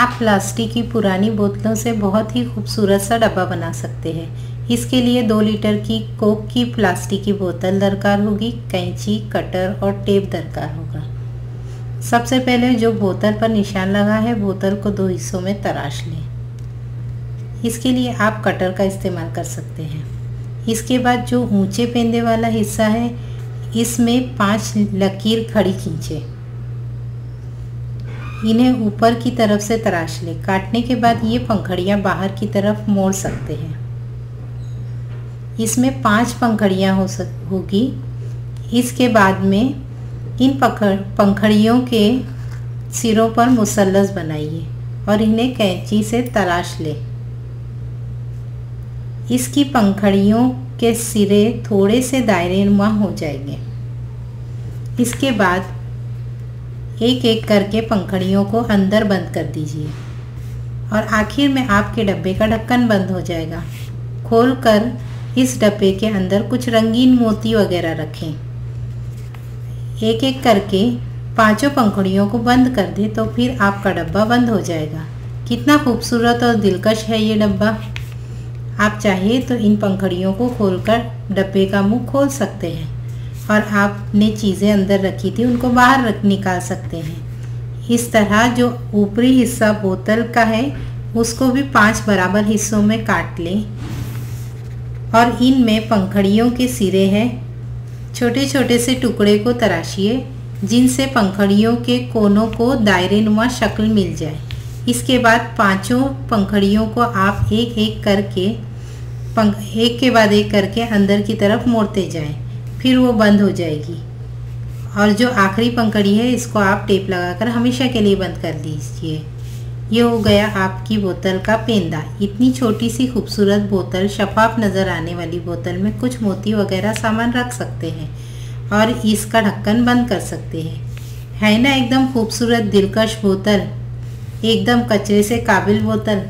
आप प्लास्टिक की पुरानी बोतलों से बहुत ही खूबसूरत सा डब्बा बना सकते हैं। इसके लिए दो लीटर की कोक की प्लास्टिक की बोतल दरकार होगी, कैंची, कटर और टेप दरकार होगा। सबसे पहले जो बोतल पर निशान लगा है, बोतल को दो हिस्सों में तराश लें। इसके लिए आप कटर का इस्तेमाल कर सकते हैं। इसके बाद जो ऊँचे पेंदे वाला हिस्सा है, इसमें पाँच लकीर खड़ी खींचे। इन्हें ऊपर की तरफ़ से तराश ले। काटने के बाद ये पंखड़ियाँ बाहर की तरफ़ मोड़ सकते हैं। इसमें पाँच पंखड़ियाँ हो सक, होगी। इसके बाद में इन पकड़, पंखड़ियों के सिरों पर मुसलस बनाइए और इन्हें कैंची से तराश ले। इसकी पंखड़ियों के सिरे थोड़े से दायरे नुमा हो जाएँगे। इसके बाद एक एक करके पंखड़ियों को अंदर बंद कर दीजिए। और आखिर में आपके डब्बे का ढक्कन बंद हो जाएगा। खोलकर इस डब्बे के अंदर कुछ रंगीन मोती वगैरह रखें। एक एक करके पाँचों पंखड़ियों को बंद कर दें तो फिर आपका डब्बा बंद हो जाएगा। कितना खूबसूरत और दिलकश है ये डब्बा। आप चाहिए तो इन पंखड़ियों को खोलकर डब्बे का मुँह खोल सकते हैं। और आपने चीज़ें अंदर रखी थी, उनको बाहर रख, निकाल सकते हैं। इस तरह जो ऊपरी हिस्सा बोतल का है, उसको भी पाँच बराबर हिस्सों में काट लें। और इनमें पंखड़ियों के सिरे हैं। छोटे छोटे से टुकड़े को तराशिए, जिनसे पंखड़ियों के कोनों को दायरे नुमा शक्ल मिल जाए। इसके बाद पाँचों पंखड़ियों को आप एक एक करके, पंख, एक के बाद एक करके अंदर की तरफ़ मोड़ते जाएँ। फिर वो बंद हो जाएगी। और जो आखिरी पंखड़ी है, इसको आप टेप लगाकर हमेशा के लिए बंद कर दीजिए। ये हो गया आपकी बोतल का पेंदा। इतनी छोटी सी खूबसूरत बोतल, शफाफ नज़र आने वाली बोतल में कुछ मोती वगैरह सामान रख सकते हैं और इसका ढक्कन बंद कर सकते हैं। है ना, एकदम खूबसूरत दिलकश बोतल, एकदम कचरे से काबिल बोतल।